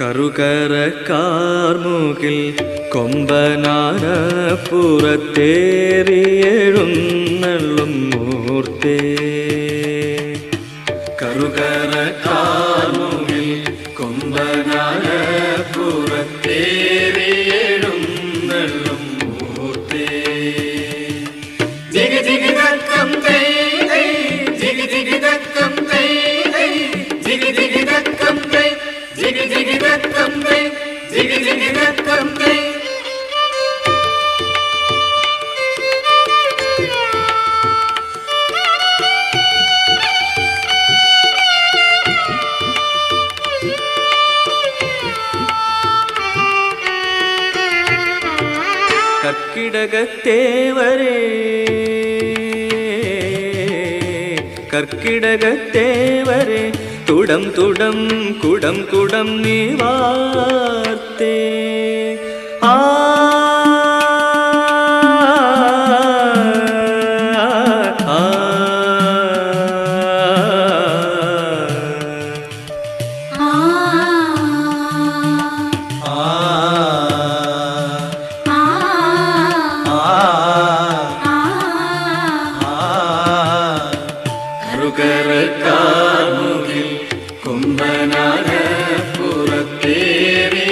കറുകരക്കാർമുകിൽ കൊമ്പനാരപ്പുറത്തേറിയെഴുന്നള്ളും മൂർത്തേ. കറുകര கற்கிடகத்தேவரே. கற்கிடகத்தேவரே துடம் துடம் குடம் குடம் நீ வார்த்தே. ஆ പുറത്തേറിയും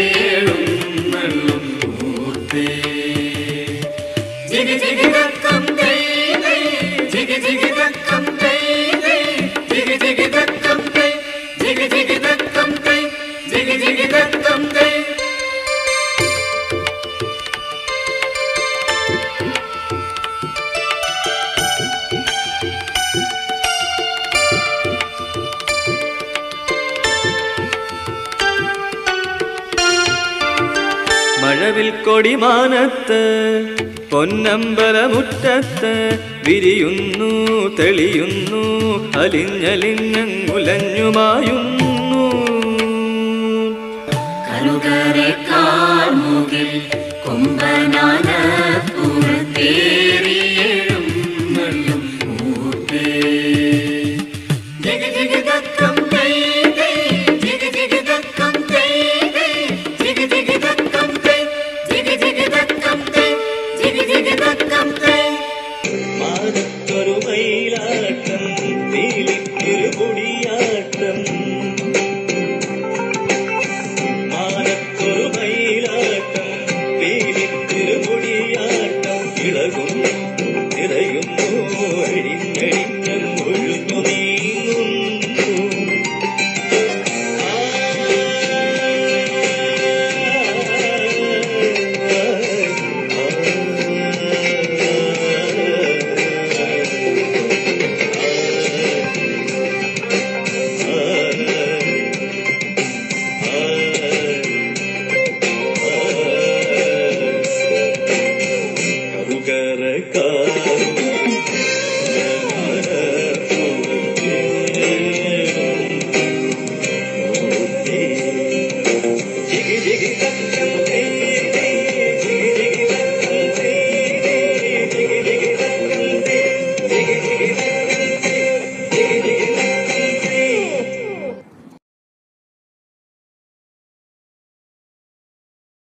മൂർത്തി ജിഗ ജിഗ മഴവിൽ കൊടിമാനത്ത് പൊന്നമ്പലമുറ്റത്ത് വിരിയുന്നു തെളിയുന്നു അലിഞ്ഞലിഞ്ഞങ്ങുലഞ്ഞുമായുന്നു. கருமையிலாட்டம் நீலி திருமுடி.